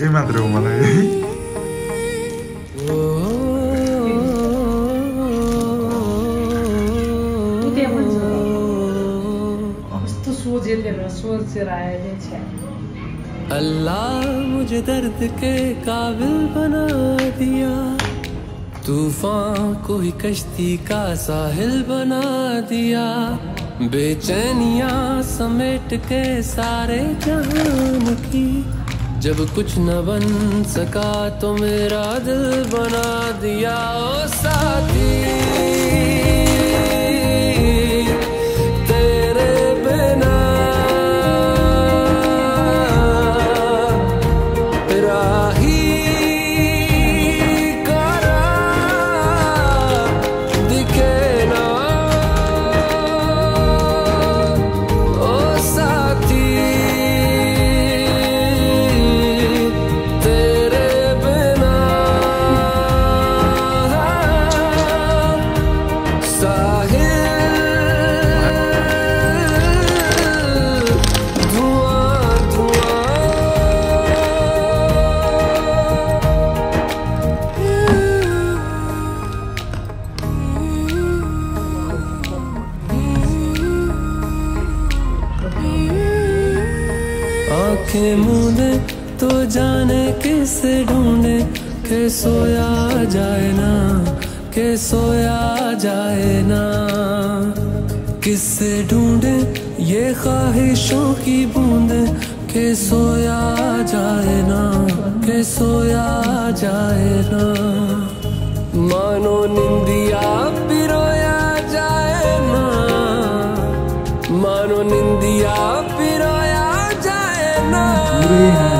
यही मात्र हो छ अल्लाह मुझे दर्द के काबिल बना दिया। तूफ़ान को ही कश्ती का साहिल बना दिया। बेचैनिया समेट के सारे जहान की। जब कुछ न बन सका तो मेरा दिल बना दिया ओ साथी। आँखें मूंदे तो जाने किसे ढूंढे के सोया जाए ना। के सोया जाए ना। किससे ढूंढे ये ख्वाहिशों की बूंद? के सोया जाए ना, के सोया जाए ना। मानो निंदिया पिरोया जाए ना। मानो निंदिया पिरोया जाए ना।